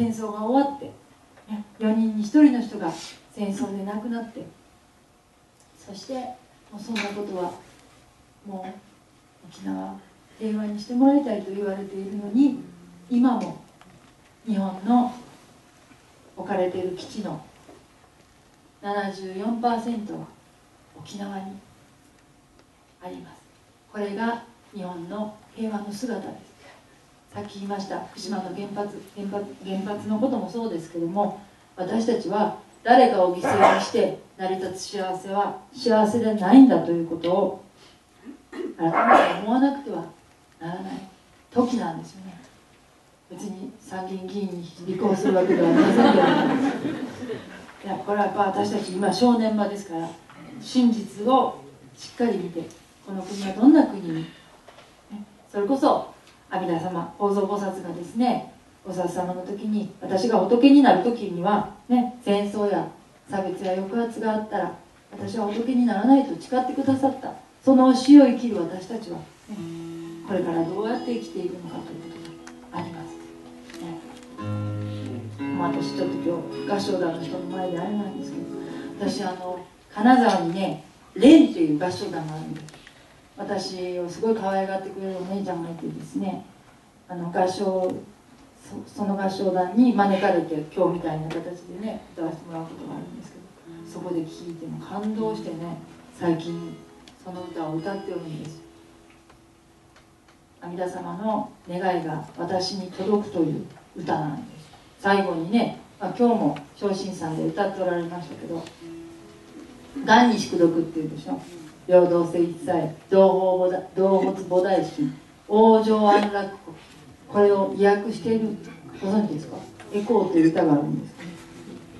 戦争が終わって、4人に1人の人が戦争で亡くなってそしてもうそんなことはもう沖縄平和にしてもらいたいと言われているのに今も日本の置かれている基地の74%は沖縄にあります。これが日本の平和の姿です。さっき言いました福島の原発原発原発のこともそうですけども私たちは誰かを犠牲にして成り立つ幸せは幸せでないんだということを改めて思わなくてはならない。時なんですよね。別に参議院議員に立候補するわけではありませんけどいやこれはやっぱ私たち今正念場ですから真実をしっかり見てこの国はどんな国に、それこそ阿弥陀様法蔵菩薩がですね菩薩様の時に私が仏になる時には、ね、戦争や差別や抑圧があったら私は仏にならないと誓ってくださった。その教えを生きる私たちは、ね、これからどうやって生きていくのかということがあります、ね、もう私ちょっと今日合唱団の人の前であれなんですけど私あの金沢にね蓮という合唱団があるんです。私をすごい可愛がってくれるお姉ちゃんがいてですねあの合唱その合唱団に招かれて今日みたいな形でね歌わせてもらうことがあるんですけどそこで聴いても感動してね最近その歌を歌っておるんです。阿弥陀様の願いが私に届くという歌なんです。最後にね、まあ、今日も昇進さんで歌っておられましたけど「がんに宿毒」っていうでしょ。平等性一切同法同物菩提心往生安楽国これを意訳しているご存知ですか？エコーという歌があるんです。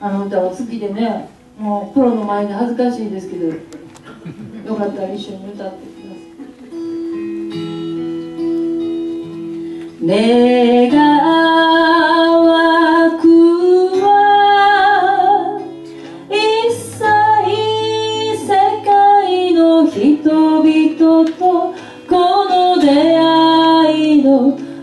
あの歌は好きでねもうプロの前で恥ずかしいですけどよかったら一緒に歌ってください。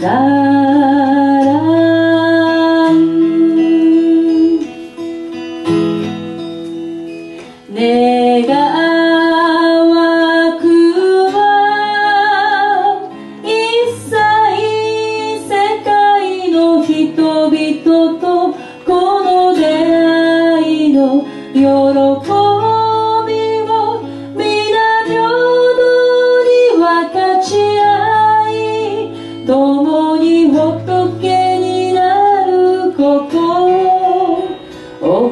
나랑 내가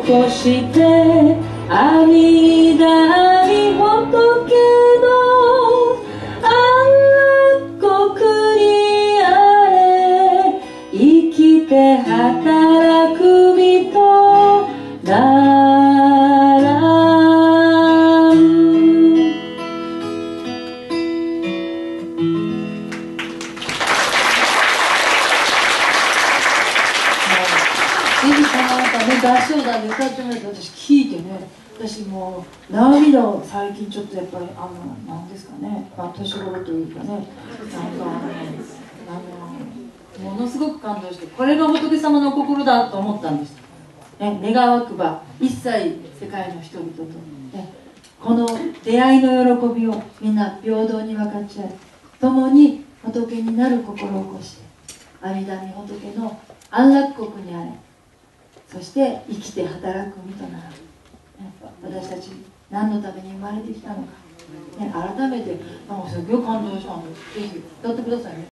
こして阿弥陀に仏の安国にあれ生きて働合唱団で歌ってもらって私聞いてね私もう涙を最近ちょっとやっぱりあのなんですかね、まあ、年頃というかねなんかあのものすごく感動してこれが仏様の心だと思ったんです、ね、願わくば一切世界の人々と、ね、この出会いの喜びをみんな平等に分かち合い共に仏になる心を起こして阿弥陀に仏の安楽国にあれそして生きて働く身となる私たち何のために生まれてきたのか、ね、改めてなんかすごい感動したんです。ぜひ歌ってくださいね。